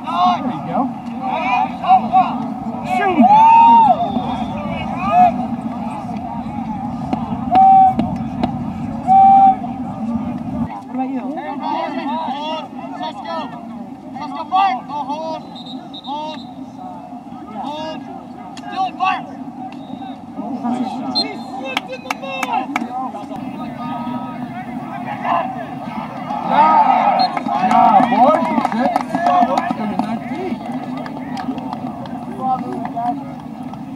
There you go. Shoot! What about you? Let's go. Let's go Still. He slipped in the mud. Boy. Thank you.